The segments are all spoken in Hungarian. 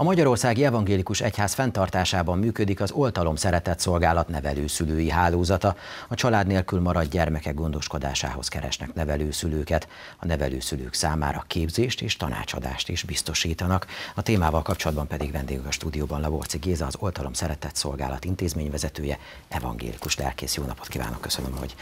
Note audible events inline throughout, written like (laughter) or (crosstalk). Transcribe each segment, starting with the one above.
A Magyarországi Evangélikus Egyház fenntartásában működik az Oltalom Szeretett Szolgálat nevelőszülői hálózata. A család nélkül maradt gyermekek gondoskodásához keresnek nevelőszülőket. A nevelőszülők számára képzést és tanácsadást is biztosítanak. A témával kapcsolatban pedig vendégünk a stúdióban Lavorci Géza, az Oltalom Szeretett Szolgálat intézményvezetője, evangélikus lelkész. Jó napot kívánok, köszönöm, hogy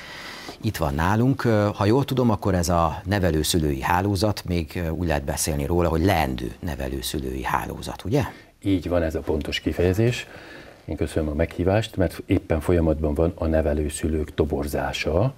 itt van nálunk. Ha jól tudom, akkor ez a nevelőszülői hálózat, még úgy lehet beszélni róla, hogy leendő nevelőszülői hálózat, ugye? Így van ez a pontos kifejezés. Én köszönöm a meghívást, mert éppen folyamatban van a nevelőszülők toborzása,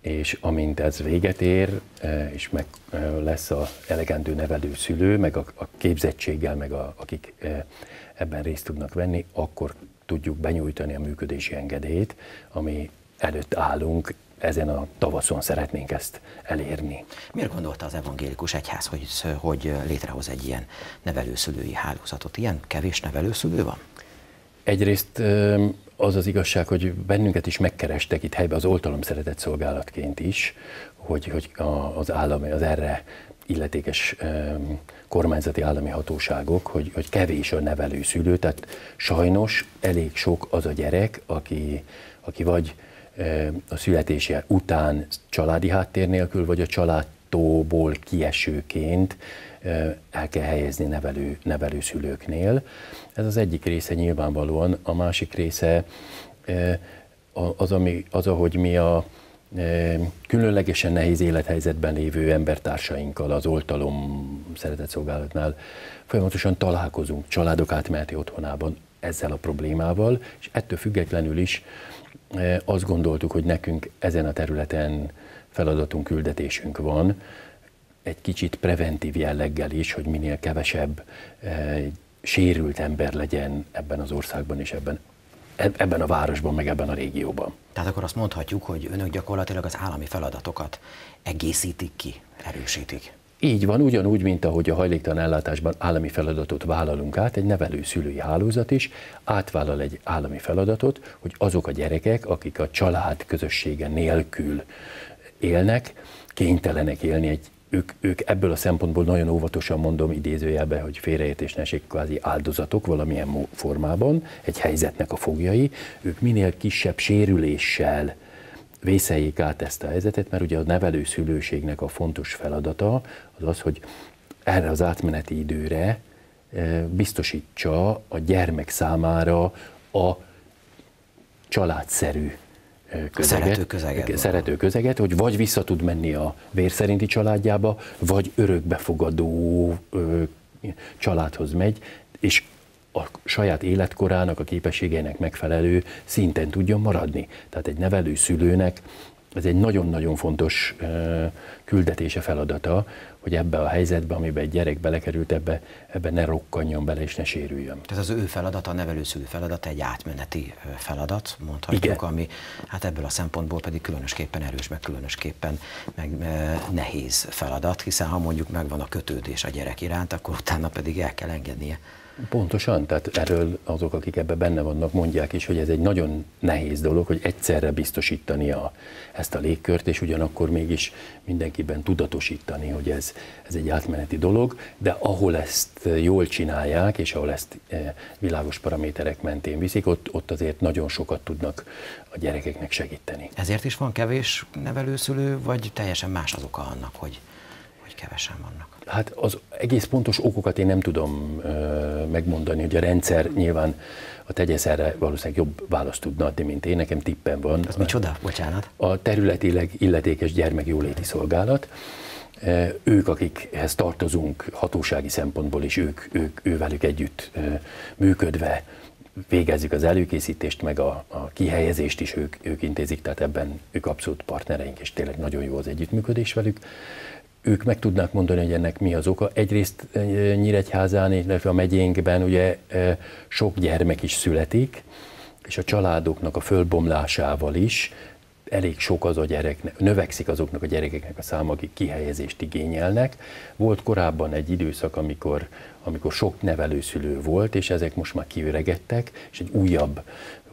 és amint ez véget ér, e, és meg e, lesz a elegendő nevelőszülő, meg a, a képzettséggel, meg a, akik e, ebben részt tudnak venni, akkor tudjuk benyújtani a működési engedélyt, ami előtt állunk ezen a tavaszon szeretnénk ezt elérni. Miért gondolta az evangélikus egyház, hogy, hogy létrehoz egy ilyen nevelőszülői hálózatot? Ilyen kevés nevelőszülő van? Egyrészt az az igazság, hogy bennünket is megkerestek itt helyben az oltalom szeretett szolgálatként is, hogy, hogy az állami, az erre illetékes kormányzati állami hatóságok, hogy, hogy kevés a nevelőszülő, tehát sajnos elég sok az a gyerek, aki, aki vagy a születése után családi háttér nélkül, vagy a családtóból kiesőként el kell helyezni nevelő, nevelőszülőknél. Ez az egyik része nyilvánvalóan, a másik része az, ami, az ahogy mi a különlegesen nehéz élethelyzetben lévő embertársainkkal az oltalom szeretett szolgálatnál folyamatosan találkozunk családok átmeneti otthonában ezzel a problémával, és ettől függetlenül is azt gondoltuk, hogy nekünk ezen a területen feladatunk, küldetésünk van, egy kicsit preventív jelleggel is, hogy minél kevesebb sérült ember legyen ebben az országban és ebben, ebben a városban, meg ebben a régióban. Tehát akkor azt mondhatjuk, hogy önök gyakorlatilag az állami feladatokat egészítik ki, erősítik. Így van, ugyanúgy, mint ahogy a hajléktalan ellátásban állami feladatot vállalunk át, egy nevelő-szülői hálózat is átvállal egy állami feladatot, hogy azok a gyerekek, akik a család közössége nélkül élnek, kénytelenek élni egy ők, ők ebből a szempontból nagyon óvatosan mondom idézőjelbe, hogy félreértés ne kvázi áldozatok valamilyen formában, egy helyzetnek a fogjai, ők minél kisebb sérüléssel vészeljék át ezt a helyzetet, mert ugye a nevelőszülőségnek a fontos feladata az az, hogy erre az átmeneti időre eh, biztosítsa a gyermek számára a családszerű eh, közeget, szerető közeget, szerető közeget, hogy vagy vissza tud menni a vérszerinti családjába, vagy örökbefogadó családhoz megy, és a saját életkorának, a képességeinek megfelelő szinten tudjon maradni. Tehát egy nevelő szülőnek ez egy nagyon-nagyon fontos küldetése, feladata, hogy ebbe a helyzetbe, amiben egy gyerek belekerült, ebbe, ebbe ne rokkanjon bele és ne sérüljön. Tehát az ő feladata, a nevelőszülő feladata egy átmeneti feladat, mondhatjuk, Igen. ami hát ebből a szempontból pedig különösképpen erős, meg különösképpen meg nehéz feladat, hiszen ha mondjuk megvan a kötődés a gyerek iránt, akkor utána pedig el kell engednie Pontosan, tehát erről azok, akik ebben benne vannak, mondják is, hogy ez egy nagyon nehéz dolog, hogy egyszerre biztosítani a, ezt a légkört, és ugyanakkor mégis mindenkiben tudatosítani, hogy ez, ez egy átmeneti dolog, de ahol ezt jól csinálják, és ahol ezt e, világos paraméterek mentén viszik, ott, ott azért nagyon sokat tudnak a gyerekeknek segíteni. Ezért is van kevés nevelőszülő, vagy teljesen más az oka annak, hogy kevesen vannak? Hát az egész pontos okokat én nem tudom ö, megmondani, hogy a rendszer nyilván a tegyesz erre valószínűleg jobb választ tudna adni, mint én, nekem tippen van. Az micsoda? Bocsánat. A területileg illetékes gyermekjóléti szolgálat. Ők, akikhez tartozunk hatósági szempontból is, ők, ők ővelük együtt működve végezzük az előkészítést, meg a, a kihelyezést is ők, ők intézik, tehát ebben ők abszolút partnereink, és tényleg nagyon jó az együttműködés velük ők meg tudnák mondani, hogy ennek mi az oka. Egyrészt eh, Nyíregyházán, illetve a megyénkben ugye eh, sok gyermek is születik, és a családoknak a fölbomlásával is elég sok az a gyerek, növekszik azoknak a gyerekeknek a száma, akik kihelyezést igényelnek. Volt korábban egy időszak, amikor, amikor sok nevelőszülő volt, és ezek most már kiöregettek, és egy újabb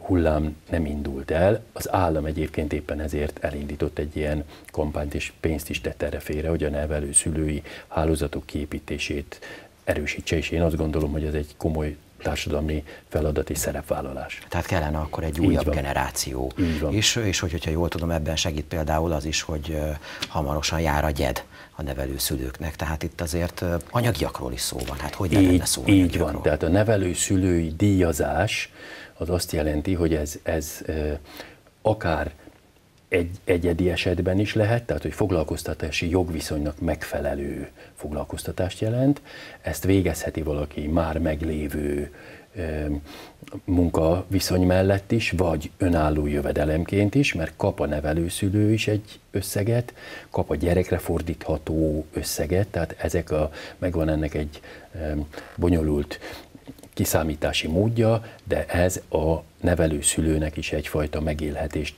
hullám nem indult el. Az állam egyébként éppen ezért elindított egy ilyen kampányt, és pénzt is tett erre félre, hogy a nevelő szülői hálózatok kiépítését erősítse, és én azt gondolom, hogy ez egy komoly társadalmi feladat és szerepvállalás. Tehát kellene akkor egy újabb generáció. És, és hogy, hogyha jól tudom, ebben segít például az is, hogy hamarosan jár a gyed a nevelőszülőknek. Tehát itt azért anyagiakról is szó van. Hát hogy így, lenne szó Így van. Tehát a nevelőszülői díjazás az azt jelenti, hogy ez, ez akár egy egyedi esetben is lehet, tehát hogy foglalkoztatási jogviszonynak megfelelő foglalkoztatást jelent. Ezt végezheti valaki már meglévő munkaviszony mellett is, vagy önálló jövedelemként is, mert kap a nevelőszülő is egy összeget, kap a gyerekre fordítható összeget, tehát ezek a, megvan ennek egy bonyolult kiszámítási módja, de ez a nevelőszülőnek is egyfajta megélhetést,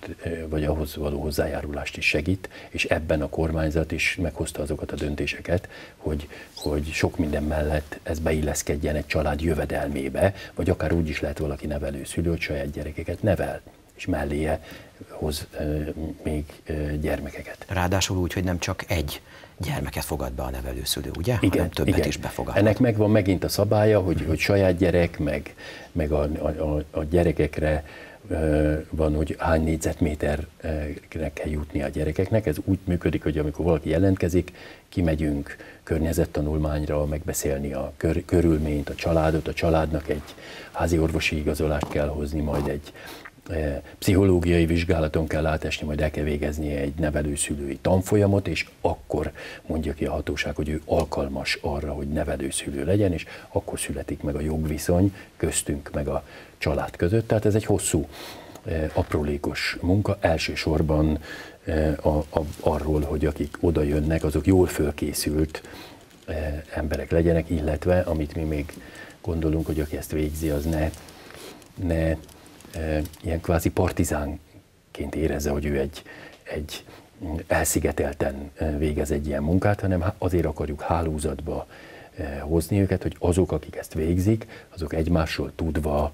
vagy ahhoz való hozzájárulást is segít, és ebben a kormányzat is meghozta azokat a döntéseket, hogy, hogy sok minden mellett ez beilleszkedjen egy család jövedelmébe, vagy akár úgy is lehet valaki nevelőszülő, hogy saját gyerekeket nevel, és melléje hoz még gyermekeket. Ráadásul úgy, hogy nem csak egy gyermeket fogad be a nevelőszülő, ugye? Igen, Hanem többet igen. is befogad. Ennek megvan megint a szabálya, hogy, hogy saját gyerek, meg, meg a, a, a gyerekekre van, hogy hány négyzetméternek kell jutni a gyerekeknek. Ez úgy működik, hogy amikor valaki jelentkezik, kimegyünk környezettanulmányra megbeszélni a kör, körülményt, a családot, a családnak egy házi orvosi igazolást kell hozni, majd egy pszichológiai vizsgálaton kell átesni, majd el kell végezni egy nevelőszülői tanfolyamot, és akkor mondja ki a hatóság, hogy ő alkalmas arra, hogy nevelőszülő legyen, és akkor születik meg a jogviszony köztünk, meg a család között. Tehát ez egy hosszú, eh, aprólékos munka, elsősorban eh, a, a, arról, hogy akik oda jönnek, azok jól fölkészült emberek legyenek, illetve amit mi még gondolunk, hogy aki ezt végzi, az ne, ne ilyen kvázi partizánként érezze, hogy ő egy, egy elszigetelten végez egy ilyen munkát, hanem azért akarjuk hálózatba hozni őket, hogy azok, akik ezt végzik, azok egymásról tudva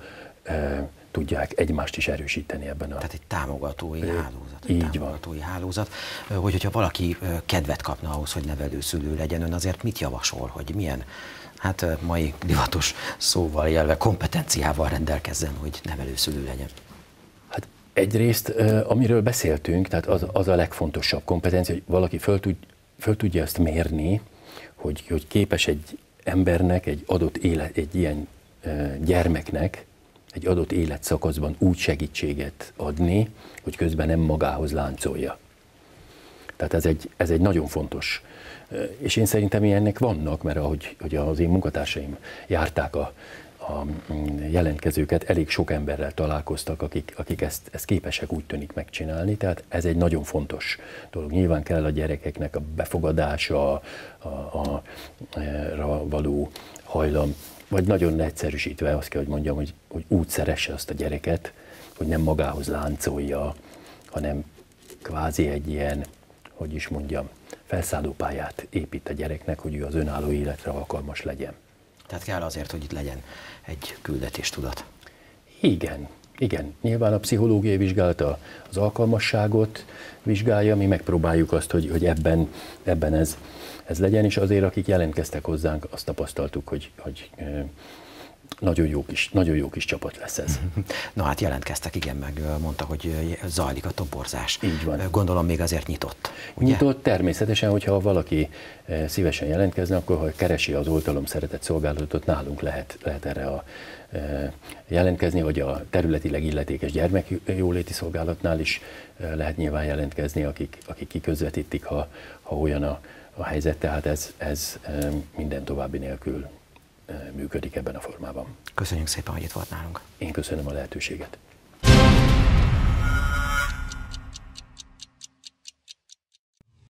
tudják egymást is erősíteni ebben a... Tehát egy támogatói hálózat. Egy így támogatói van. hálózat. Hogy, hogyha valaki kedvet kapna ahhoz, hogy nevelőszülő legyen, ön azért mit javasol, hogy milyen hát mai divatos szóval jelve kompetenciával rendelkezzen, hogy nevelőszülő legyen? Hát egyrészt, amiről beszéltünk, tehát az, az a legfontosabb kompetencia, hogy valaki föl, tud, föl tudja azt mérni, hogy, hogy képes egy embernek, egy adott élet, egy ilyen gyermeknek, egy adott életszakaszban úgy segítséget adni, hogy közben nem magához láncolja. Tehát ez egy, ez egy nagyon fontos és én szerintem ilyennek vannak, mert ahogy hogy az én munkatársaim járták a, a jelentkezőket, elég sok emberrel találkoztak, akik, akik ezt, ezt képesek úgy tűnik megcsinálni, tehát ez egy nagyon fontos dolog. Nyilván kell a gyerekeknek a befogadása, a, a, a, a való hajlam, vagy nagyon egyszerűsítve azt kell, hogy mondjam, hogy, hogy úgy szeresse azt a gyereket, hogy nem magához láncolja, hanem kvázi egy ilyen, hogy is mondjam, felszállópályát épít a gyereknek, hogy ő az önálló életre alkalmas legyen. Tehát kell azért, hogy itt legyen egy küldetéstudat. Igen, igen. Nyilván a pszichológiai vizsgálata az alkalmasságot vizsgálja, mi megpróbáljuk azt, hogy, hogy ebben, ebben ez, ez legyen, és azért, akik jelentkeztek hozzánk, azt tapasztaltuk, hogy, hogy nagyon jó, kis, nagyon jó kis csapat lesz ez. (laughs) Na hát jelentkeztek, igen, meg mondta, hogy zajlik a toborzás. Így van. Gondolom még azért nyitott. Ugye? Nyitott természetesen, hogyha valaki szívesen jelentkezne, akkor ha keresi az oltalom szeretett szolgálatot, nálunk lehet, lehet erre a jelentkezni, vagy a területileg illetékes gyermekjóléti szolgálatnál is lehet nyilván jelentkezni, akik, akik kiközvetítik, ha, ha olyan a, a helyzet, tehát ez, ez minden további nélkül működik ebben a formában. Köszönjük szépen, hogy itt volt nálunk. Én köszönöm a lehetőséget.